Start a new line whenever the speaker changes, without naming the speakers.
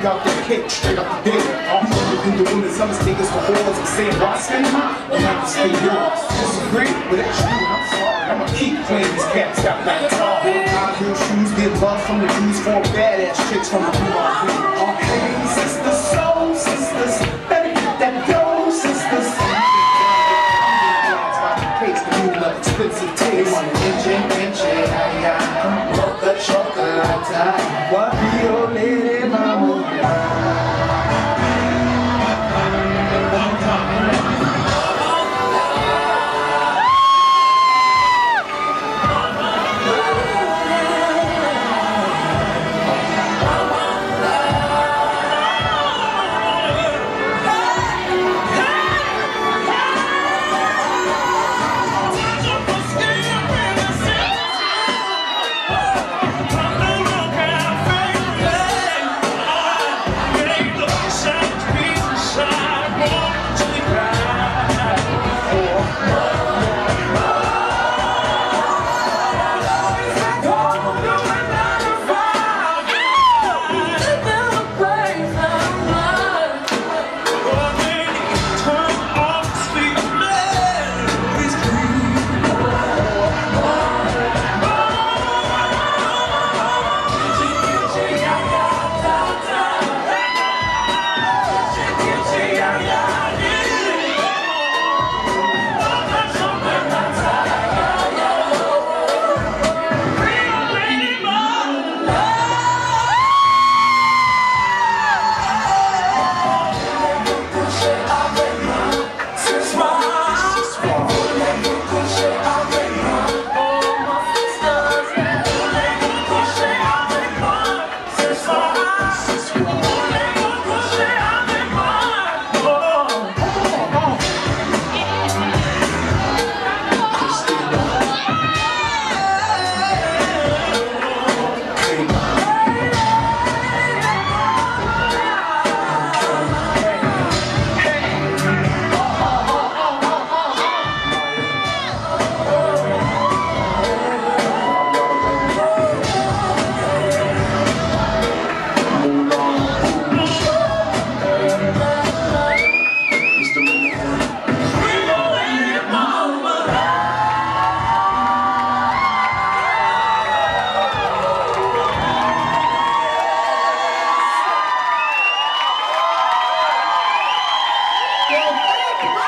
Them know we cake straight up the gate. Uh, in the winter, summer sneakers for whores and saying, why spend mine? You have to stay yours. Disagree with that true, I'm sorry. I'ma keep playing these cats got that tall. High heel shoes, get love from the Jews, four badass chicks from the blue Uh, sisters, sisters, better get that dough, sisters. Cakes, the new love, expensive taste. Ay,